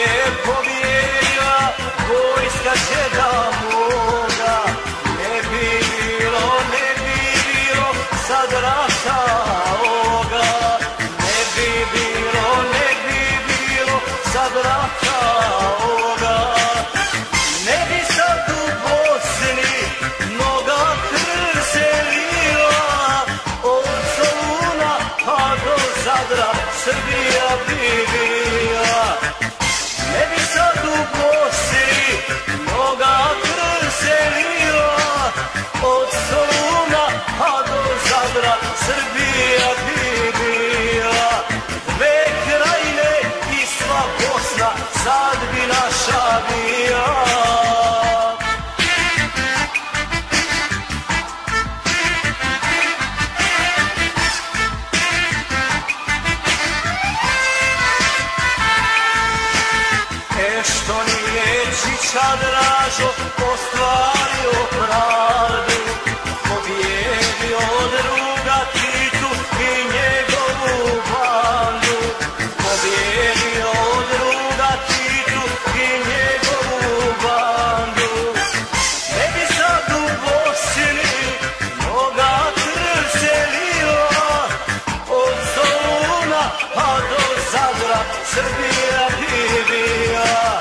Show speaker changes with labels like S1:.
S1: je pobjedila vojska žeda Zadra, Srbija, Bivija Ne bi sad u Bosni mnoga preselio Od Soluna a do Zadra, Srbija, Bivija Dve krajine i sva Bosna sad bi naša što ni riječi sad ražo ostvario pravdu? Pobjedio druga Titu i njegovu bandu. Pobjedio druga Titu i njegovu bandu. Ne bi sad u Bosni mnoga trselio od Soluna pa do صدرك سبي يا حبيبي يا